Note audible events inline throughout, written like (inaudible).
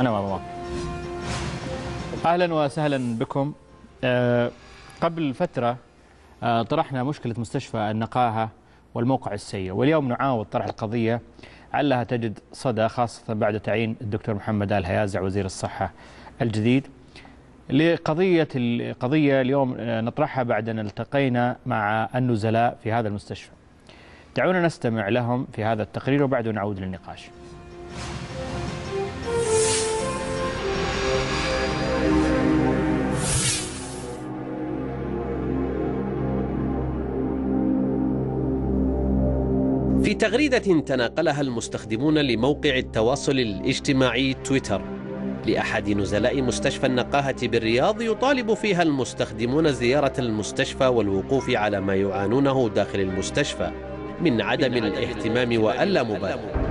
أنا ما أهلا وسهلا بكم. أه قبل فترة أه طرحنا مشكلة مستشفى النقاهة والموقع السيء واليوم نعاود طرح القضية علها تجد صدى خاصة بعد تعيين الدكتور محمد آل هيازع وزير الصحة الجديد. لقضية القضية اليوم نطرحها بعد أن التقينا مع النزلاء في هذا المستشفى. دعونا نستمع لهم في هذا التقرير وبعده نعود للنقاش. تغريدة تناقلها المستخدمون لموقع التواصل الاجتماعي تويتر. لأحد نزلاء مستشفى النقاهة بالرياض يطالب فيها المستخدمون زيارة المستشفى والوقوف على ما يعانونه داخل المستشفى من عدم الاهتمام وألا مبالاة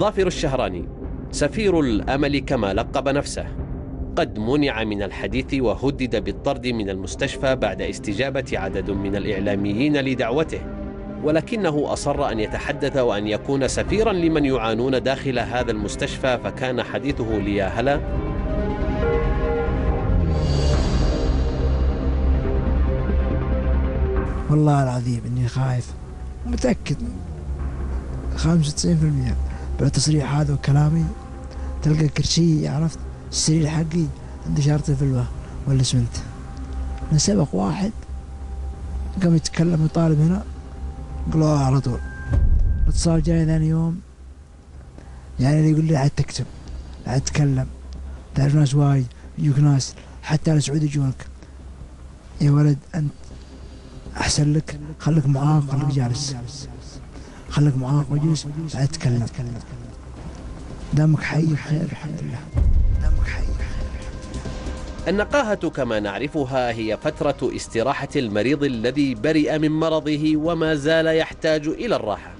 ظافر الشهراني سفير الأمل كما لقب نفسه. قد منع من الحديث وهدد بالطرد من المستشفى بعد استجابة عدد من الإعلاميين لدعوته. ولكنه أصر أن يتحدث وأن يكون سفيرا لمن يعانون داخل هذا المستشفى فكان حديثه ليا هلا والله العظيم إني خايف. متأكد. 95% بعد تصريح هذا وكلامي. تلقى كرشي عرفت؟ السرير حقي عنده شارة الفلوة ولا اسمنت من سبق واحد قام يتكلم ويطالب هنا قالوا على طول. الاتصال جاي ثاني يوم. يعني يقول لي لا تكتب لا تتكلم. تعرف ناس وايد يجوك ناس حتى على سعود يجونك. يا ولد أنت أحسن لك خليك معاق خليك جالس. خليك معاق وجلس لا تتكلم. دمك حي خير الحمد لله. دمك حي النقاهة كما نعرفها هي فترة استراحة المريض الذي برئ من مرضه وما زال يحتاج إلى الراحة.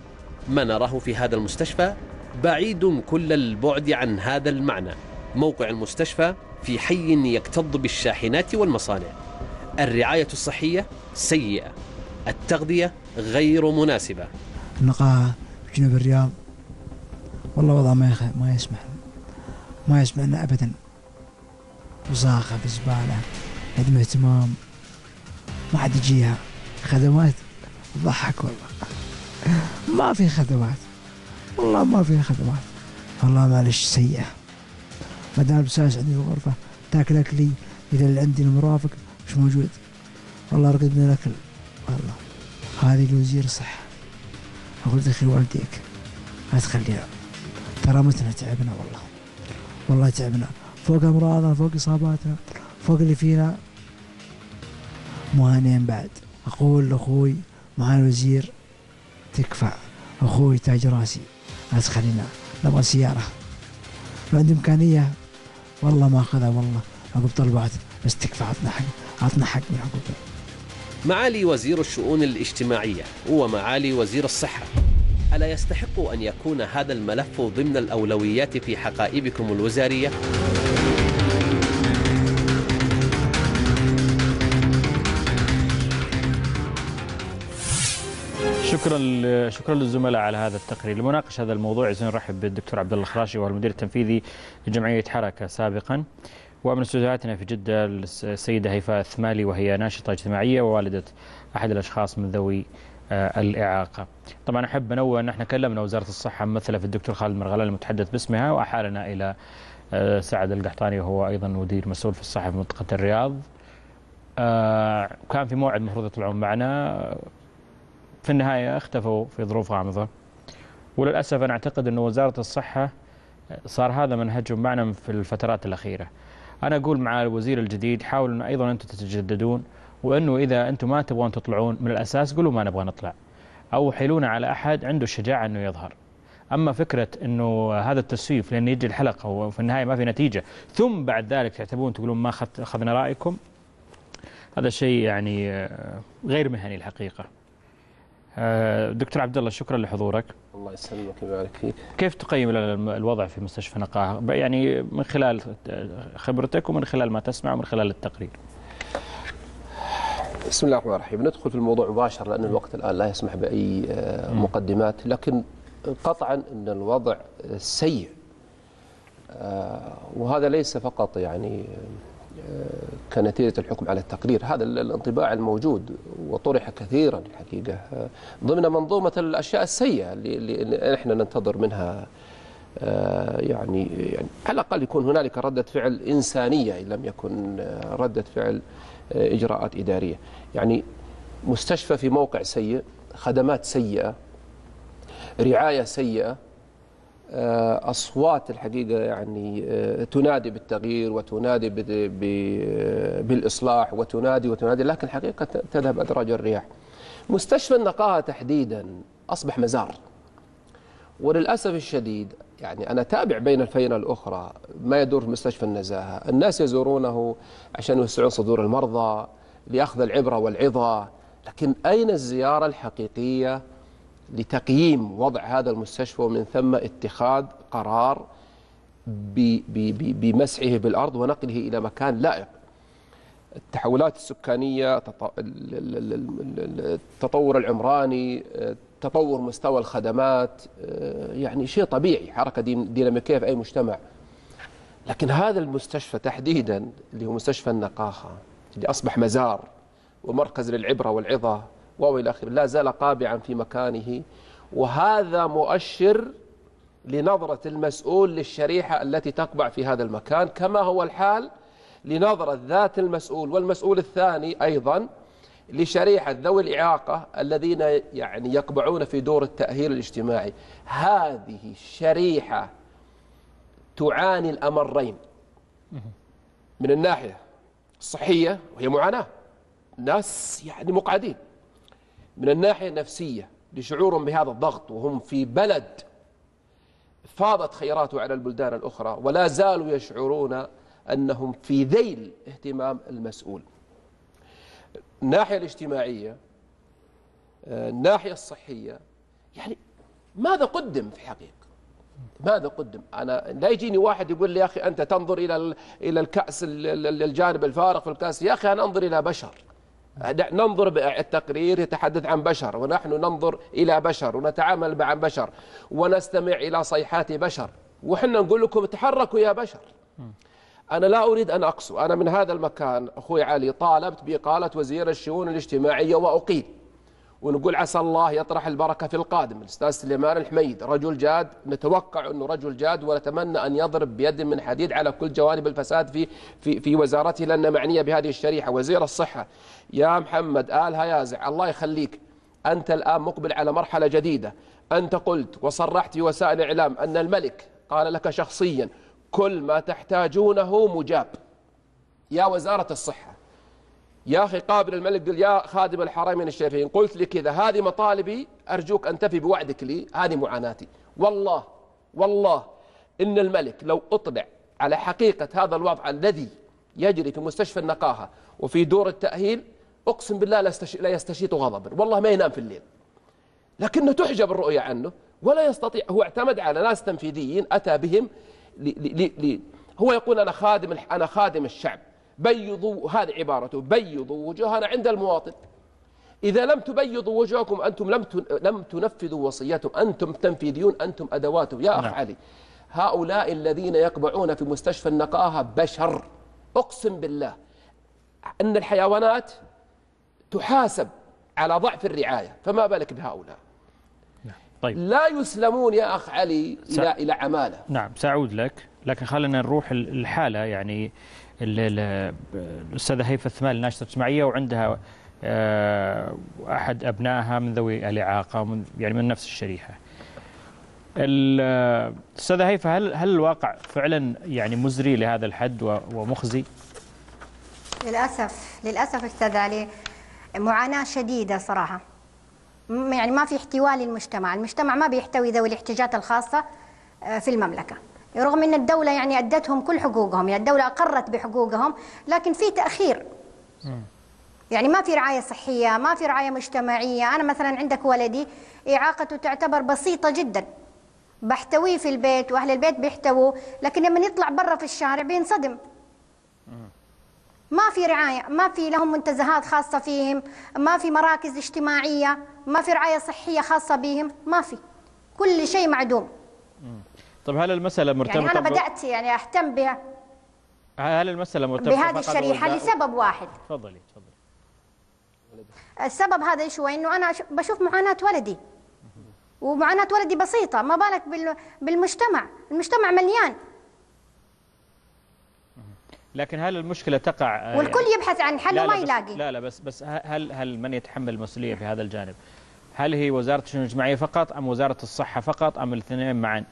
ما نراه في هذا المستشفى؟ بعيد كل البعد عن هذا المعنى. موقع المستشفى في حي يكتظ بالشاحنات والمصانع. الرعاية الصحية سيئة. التغذية غير مناسبة. النقاهة في جنوب الرياض والله وضع ما يخ... ما يسمح ما يسمح لنا ابدا. وساخة بزبالة عدم اهتمام. ما حد يجيها. خدمات؟ ضحك والله. ما في خدمات. والله ما في خدمات. والله معلش سيئة. ما دام بساس عندي في الغرفة تاكل أكلي. إذا اللي عندي المرافق مش موجود. والله رقدنا الأكل. والله. هذه لوزير الصحة أقول دخل والديك ما تخليها. ترى متنا تعبنا والله. والله تعبنا. فوق أمراضنا فوق إصاباتنا فوق اللي فينا. معانين بعد. أقول لأخوي مع الوزير تكفى. أخوي تاج راسي لا تخلينا. نبغى سيارة. لو عندي إمكانية والله ما أخذها والله. عقب طلبات بس تكفى. عطنا حق عطنا حق من عقب. معالي وزير الشؤون الاجتماعية. ومعالي وزير الصحة. ألا يستحق أن يكون هذا الملف ضمن الأولويات في حقائبكم الوزارية؟ شكرا شكرا للزملاء على هذا التقرير لمناقشة هذا الموضوع عايزين نرحب بالدكتور عبد الله الخراشي وهو المدير التنفيذي لجمعية حركة سابقا ومن استوديوهاتنا في جدة السيدة هيفاء الثمالي وهي ناشطة اجتماعية ووالدة أحد الأشخاص من ذوي الإعاقة. طبعا أحب أنوه أن إحنا كلمنا وزارة الصحة ممثلة في الدكتور خالد مرغلان المتحدث باسمها وأحالنا إلى سعد القحطاني وهو أيضا مدير مسؤول في الصحة في منطقة الرياض. كان في موعد المفروض يطلعون معنا. في النهاية اختفوا في ظروف غامضة. وللأسف أنا أعتقد أن وزارة الصحة صار هذا منهجهم معنا في الفترات الأخيرة. أنا أقول مع الوزير الجديد حاولوا أيضا أنتم تتجددون. وأنه إذا أنتم ما تبغون تطلعون من الأساس قولوا ما نبغى نطلع. أو حيلونا على أحد عنده الشجاعه إنه يظهر. أما فكرة إنه هذا التسويف لأن يجي الحلقة وفي النهاية ما في نتيجة ثم بعد ذلك تعتبرون تقولون ما أخذنا رأيكم هذا شيء يعني غير مهني الحقيقة. آه، دكتور عبد الله شكرا لحضورك. الله يسلمك ويبارك فيك. كيف تقيم ال- الوضع في مستشفى نقاهة؟ يعني من خلال خبرتك ومن خلال ما تسمع ومن خلال التقرير. بسم الله الرحمن الرحيم. ندخل في الموضوع مباشر لأن الوقت الآن لا يسمح بأي آه، مقدمات لكن قطعا أن الوضع سيء آه، وهذا ليس فقط يعني آه، كنتيجة الحكم على التقرير هذا ال- الانطباع الموجود وطرح كثيرا الحقيقة ضمن منظومة الأشياء السيئة اللي, اللي إحنا ننتظر منها يعني يعني على الأقل يكون هنالك ردة فعل إنسانية إن لم يكن ردة فعل إجراءات إدارية. يعني مستشفى في موقع سيء خدمات سيئة رعاية سيئة آه، أصوات الحقيقة يعني آه، تنادي بالتغيير وتنادي بالإصلاح وتنادي وتنادي لكن الحقيقة تذهب أدراج الرياح. مستشفى النقاهة تحديدا أصبح مزار. وللأسف الشديد يعني أنا تابع بين الفينة الأخرى ما يدور في مستشفى النزاهة. الناس يزورونه عشان يوسعون صدور المرضى لأخذ العبرة والعظة. لكن أين الزيارة الحقيقية لتقييم وضع هذا المستشفى ومن ثم اتخاذ قرار بمسحه بالأرض ونقله إلى مكان لائق؟ التحولات السكانية تط- ال- ال- ال- ال- التطور العمراني تطور مستوى الخدمات آه، يعني شيء طبيعي حركة دين- ديناميكية في أي مجتمع. لكن هذا المستشفى تحديدا اللي هو مستشفى النقاهة اللي أصبح مزار ومركز للعبرة والعظة وإلى آخره لا زال قابعا في مكانه. وهذا مؤشر لنظرة المسؤول للشريحة التي تقبع في هذا المكان كما هو الحال لنظرة ذات المسؤول والمسؤول الثاني أيضا لشريحة ذوي الإعاقة الذين يعني يقبعون في دور التأهيل الاجتماعي. هذه الشريحة تعاني الأمرين. من الناحية الصحية وهي معاناة. ناس يعني مقعدين. من الناحية النفسية لشعورهم بهذا الضغط وهم في بلد فاضت خيراته على البلدان الأخرى ولا زالوا يشعرون أنهم في ذيل اهتمام المسؤول. الناحية الاجتماعية آه، الناحية الصحية يعني ماذا قدم في الحقيقة؟ ماذا قدم؟ أنا لا يجيني واحد يقول لي يا أخي أنت تنظر إلى إلى الكأس ال- ال- الجانب الفارغ في الكأس. يا أخي أنا أنظر إلى بشر. ننظر التقرير يتحدث عن بشر ونحن ننظر إلى بشر ونتعامل مع بشر ونستمع إلى صيحات بشر وحنا نقول لكم تحركوا يا بشر. أنا لا أريد أن أقسو أنا من هذا المكان أخوي علي طالبت بإقالة وزير الشؤون الاجتماعية وأقيل ونقول عسى الله يطرح البركة في القادم. الأستاذ سليمان الحميد رجل جاد نتوقع أنه رجل جاد ونتمنى أن يضرب بيد من حديد على كل جوانب الفساد في في في وزارته لأنها معنية بهذه الشريحة. وزير الصحة يا محمد آل هيازع الله يخليك. أنت الآن مقبل على مرحلة جديدة. أنت قلت وصرحت في وسائل الإعلام أن الملك قال لك شخصيا كل ما تحتاجونه مجاب. يا وزارة الصحة يا أخي قابل الملك قل يا خادم الحرمين الشريفين قلت لي كذا هذه مطالبي أرجوك أن تفي بوعدك لي هذه معاناتي. والله والله إن الملك لو أطلع على حقيقة هذا الوضع الذي يجري في مستشفى النقاهة وفي دور التأهيل أقسم بالله لا يستش- لا يستشيط غضبا. والله ما ينام في الليل. لكنه تحجب الرؤية عنه ولا يستطيع هو اعتمد على ناس تنفيذيين أتى بهم لي لي هو يقول أنا خادم أنا خادم الشعب. بيضوا هذه عبارته بيضوا وجوهنا عند المواطن. إذا لم تبيضوا وجوهكم أنتم لم لم تنفذوا وصيتهم. أنتم تنفيذيون أنتم أدواته يا أخ نعم. علي هؤلاء الذين يقبعون في مستشفى النقاهة بشر. أقسم بالله أن الحيوانات تحاسب على ضعف الرعاية. فما بالك بهؤلاء؟ طيب. لا يسلمون يا أخ علي س- إلى إلى عمالة. نعم سأعود لك. لكن خلينا نروح ال- الحالة يعني ال- ال- الأستاذة هيفا الثمال ناشطة إجتماعية وعندها آه، أحد أبنائها من ذوي الإعاقة يعني من نفس الشريحة. ال- أستاذة هيفا هل هل الواقع فعلا يعني مزري لهذا الحد ومخزي؟ للأسف للأسف أستاذ علي معاناة شديدة صراحة. يعني ما في احتواء للمجتمع. المجتمع ما بيحتوي ذوي الاحتياجات الخاصة آه، في المملكة. رغم أن الدولة يعني أدتهم كل حقوقهم يعني الدولة أقرت بحقوقهم لكن في تأخير. يعني ما في رعاية صحية ما في رعاية مجتمعية. أنا مثلا عندك ولدي إعاقته تعتبر بسيطة جدا. بحتويه في البيت وأهل البيت بيحتووه لكن لما يطلع برا في الشارع بينصدم. ما في رعاية ما في لهم منتزهات خاصة فيهم ما في مراكز اجتماعية. ما في رعاية صحية خاصة بهم؟ ما في. كل شيء معدوم. طيب هل المسألة مرتبطة يعني أنا بدأت يعني أهتم بها. هل المسألة مرتبطة بهذه الشريحة لسبب واحد. تفضلي تفضلي. السبب هذا شو؟ إنه أنا بشوف معاناة ولدي. ومعاناة ولدي بسيطة ما بالك بال- بالمجتمع. المجتمع مليان. لكن هل المشكلة تقع؟ آه، والكل يبحث عن حل لا وما يلاقي. لا لا بس بس هل هل من يتحمل المسؤولية في هذا الجانب؟ هل هي وزارة الشؤون الاجتماعية فقط أم وزارة الصحة فقط أم الاثنين معا؟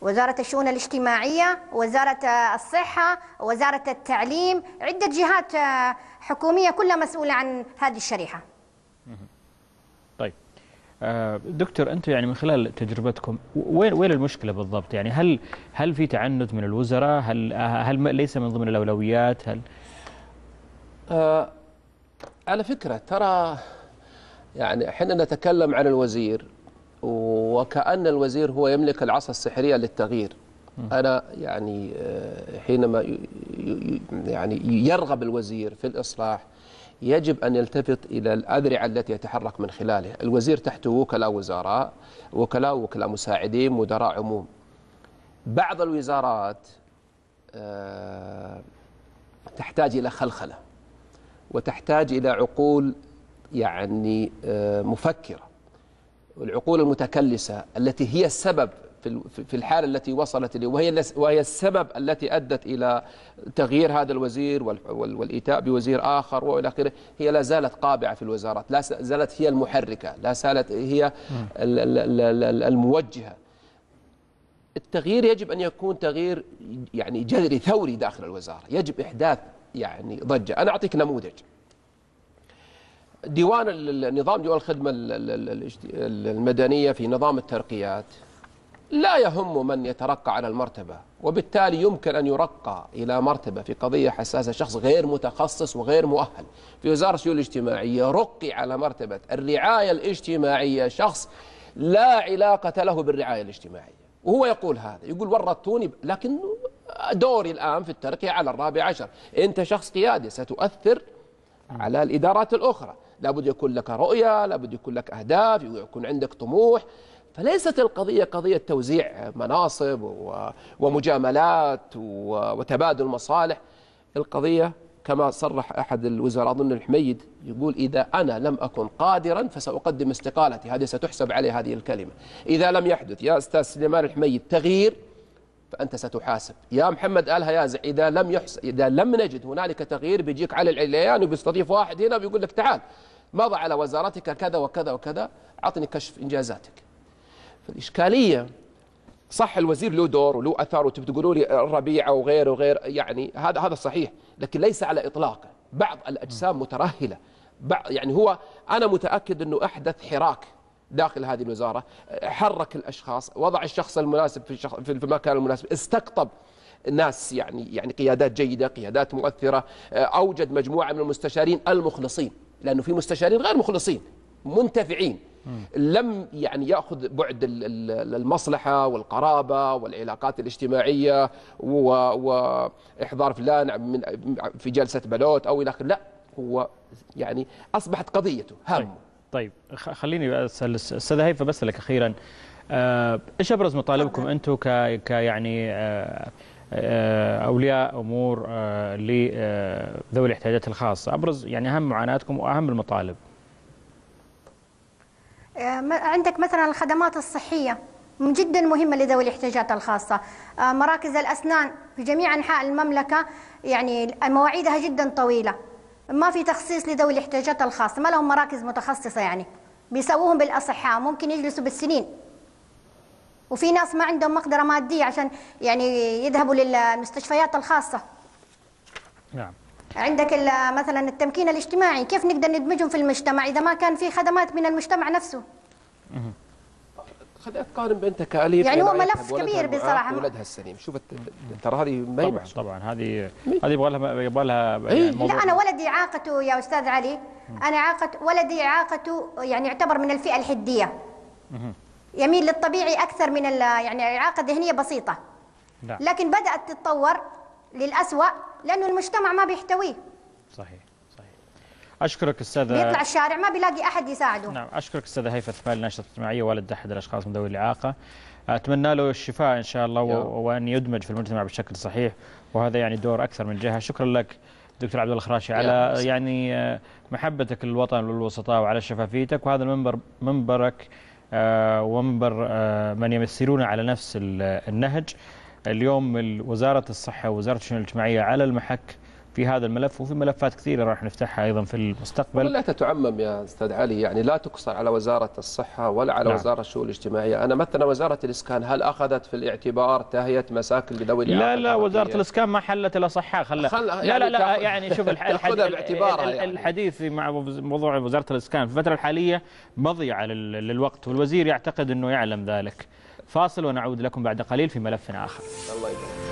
وزارة الشؤون الاجتماعية وزارة آه، الصحة وزارة التعليم عدة جهات حكومية كلها مسؤولة عن هذه الشريحة طيب آه، دكتور أنتم يعني من خلال تجربتكم وين وين المشكلة بالضبط؟ يعني هل هل في تعنت من الوزراء؟ هل هل ليس من ضمن الأولويات؟ هل آه على فكرة ترى يعني إحنا نتكلم عن الوزير وكأن الوزير هو يملك العصا السحرية للتغيير. أنا يعني آه، حينما يعني يرغب الوزير في الإصلاح يجب أن يلتفت إلى الأذرعة التي يتحرك من خلالها. الوزير تحته وكلاء وزراء وكلاء وكلاء مساعدين مدراء عموم. بعض الوزارات آه، تحتاج إلى خلخلة. وتحتاج إلى عقول يعني آه، مفكرة. والعقول المتكلسة التي هي السبب في ال- في- في الحالة التي وصلت إليه وهي وهي السبب التي أدت إلى تغيير هذا الوزير وال- وال- والإيتاء بوزير آخر وإلى آخره هي لا زالت قابعة في الوزارات لا زالت هي المحركة لا زالت هي ال- ال- ال- ال- الموجهة. التغيير يجب أن يكون تغيير يعني جذري ثوري داخل الوزارة. يجب إحداث يعني ضجة. أنا أعطيك نموذج. ديوان ال- ال- نظام ديوان الخدمة المدنية في نظام الترقيات لا يهم من يترقى على المرتبة وبالتالي يمكن أن يرقى إلى مرتبة في قضية حساسة شخص غير متخصص وغير مؤهل. في وزارة الشؤون الاجتماعية رقي على مرتبة الرعاية الاجتماعية شخص لا علاقة له بالرعاية الاجتماعية. وهو يقول هذا يقول ورطوني لكن دوري الآن في الترقية على الرابع عشر. أنت شخص قيادي ستؤثر على الإدارات الأخرى. لابد يكون لك رؤية لابد يكون لك أهداف يكون عندك طموح. فليست القضية قضية توزيع مناصب ومجاملات وتبادل مصالح. القضية كما صرح أحد الوزراء أظن الحميد يقول إذا أنا لم أكن قادرا فسأقدم استقالتي. هذه ستحسب عليه هذه الكلمة. إذا لم يحدث يا أستاذ سليمان الحميد تغيير فأنت ستحاسب. يا محمد آل هيازع إذا لم يحس إذا لم نجد هنالك تغيير بيجيك علي العليان وبيستضيف واحد هنا وبيقول لك تعال مضى على وزارتك كذا وكذا وكذا أعطني كشف إنجازاتك. فالإشكالية صح الوزير له دور وله أثر وتبي تقولوا لي الربيع وغيره وغير يعني هذا هذا صحيح لكن ليس على إطلاقه بعض الأجسام مترهلة. بعض يعني هو أنا متأكد أنه أحدث حراك. داخل هذه الوزارة حرك الأشخاص وضع الشخص المناسب في الشخص في المكان المناسب استقطب ناس يعني يعني قيادات جيدة قيادات مؤثرة أوجد مجموعة من المستشارين المخلصين لأنه في مستشارين غير مخلصين منتفعين. لم يعني يأخذ بعد ال- ال- المصلحة والقرابة والعلاقات الاجتماعية وإحضار فلان من في جلسة بلوت أو إلى آخره لا هو يعني أصبحت قضيته طيب. همه طيب خليني أسأل أستاذ هيفا بسالك أخيرا. آه، إيش أبرز مطالبكم أنتم ك ك يعني آه، آه، أولياء أمور لذوي الاحتياجات الخاصة؟ أبرز يعني أهم معاناتكم وأهم المطالب. عندك مثلا الخدمات الصحية م- جدا مهمة لذوي الاحتياجات الخاصة. مراكز الأسنان في جميع أنحاء المملكة يعني مواعيدها جدا طويلة. ما في تخصيص لذوي الاحتياجات الخاصة ما لهم مراكز متخصصة يعني. بيسووهم بالأصحاء ممكن يجلسوا بالسنين. وفي ناس ما عندهم مقدرة مادية عشان يعني يذهبوا للمستشفيات الخاصة. نعم. عندك مثلا التمكين الاجتماعي كيف نقدر ندمجهم في المجتمع إذا ما كان في خدمات من المجتمع نفسه؟ خلينا تقارن بين تكاليف يعني هو ملف كبير المعاق بصراحة. وولدها السليم. شوف ترى هذه ما طبعا. طبعا. هذه هذه يبغى لها يبغى لها إيه. يعني لا أنا ولدي اعاقته يا أستاذ علي. أنا اعاقه ولدي اعاقته يعني يعتبر من الفئة الحدية. يميل للطبيعي أكثر من ال- يعني اعاقه ذهنية بسيطة. لا لكن بدأت تتطور للأسوأ لأنه المجتمع ما بيحتويه. صحيح. أشكرك أستاذ بيطلع الشارع ما بيلاقي أحد يساعده. نعم أشكرك أستاذ هيفا ثمال ناشطة اجتماعية والد أحد الأشخاص من ذوي الإعاقة. أتمنى له الشفاء إن شاء الله. وأن يدمج في المجتمع بشكل صحيح وهذا يعني دور أكثر من جهة. شكرا لك دكتور عبد الله الخراشي على. يعني آه، محبتك للوطن وللوسطاء وعلى شفافيتك. وهذا المنبر منبرك آه، ومنبر آه، من يمثلون على نفس ال- النهج. اليوم ال- وزاره الصحة ووزارة الشؤون الاجتماعية على المحك في هذا الملف وفي ملفات كثيرة راح نفتحها أيضا في المستقبل ولا تتعمم يا أستاذ علي يعني لا تقصر على وزارة الصحة ولا على نعم. وزارة الشؤون الاجتماعية أنا مثلا وزارة الإسكان هل أخذت في الاعتبار تهيئة مساكن لذوي لا الإعاقة لا وزارة الحركية؟ الإسكان ما حلت الا صحاء خلها خل- لا يعني لا لا تأخذ- يعني شوف الح- الح- (laughs) تأخذها ال- باعتبارها ال- يعني. الحديث مع موضوع وزارة الإسكان في الفترة الحالية مضيعة لل- للوقت والوزير يعتقد إنه يعلم ذلك فاصل ونعود لكم بعد قليل في ملف آخر الله يبارك